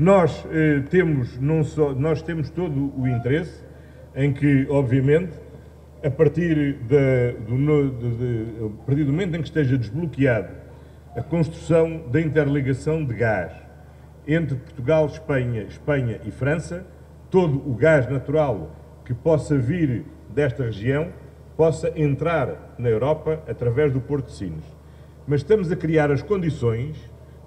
Nós eh, temos não só nós temos todo o interesse em que, obviamente, a partir, de, do, de, de, a partir do momento em que esteja desbloqueado a construção da interligação de gás entre Portugal, Espanha, Espanha e França, todo o gás natural que possa vir desta região possa entrar na Europa através do Porto de Sines. Mas estamos a criar as condições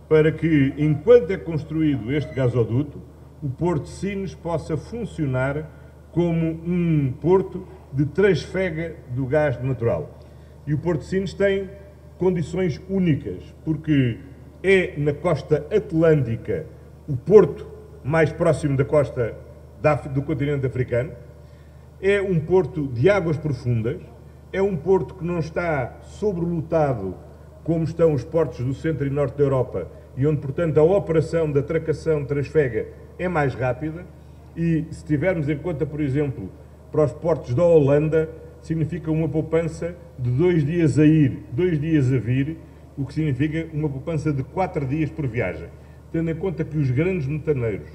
para que, enquanto é construído este gasoduto, o Porto de Sines possa funcionar como um porto de transfega do gás natural. E o Porto de Sines tem condições únicas, porque é na costa atlântica o porto mais próximo da costa do continente africano, é um porto de águas profundas, é um porto que não está sobrelotado como estão os portos do centro e norte da Europa e onde, portanto, a operação da tracação transfega é mais rápida e, se tivermos em conta, por exemplo, para os portos da Holanda, significa uma poupança de dois dias a ir, dois dias a vir, o que significa uma poupança de quatro dias por viagem. Tendo em conta que os grandes metaneiros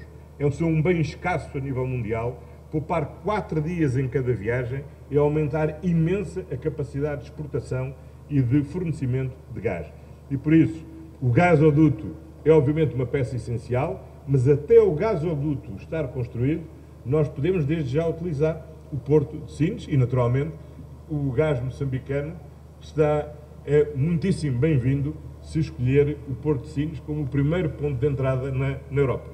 são um bem escasso a nível mundial, poupar quatro dias em cada viagem é aumentar imensa a capacidade de exportação e de fornecimento de gás. E por isso, o gasoduto é obviamente uma peça essencial, mas até o gasoduto estar construído, nós podemos desde já utilizar o Porto de Sines e, naturalmente, o gás moçambicano está é muitíssimo bem-vindo se escolher o Porto de Sines como o primeiro ponto de entrada na, na Europa.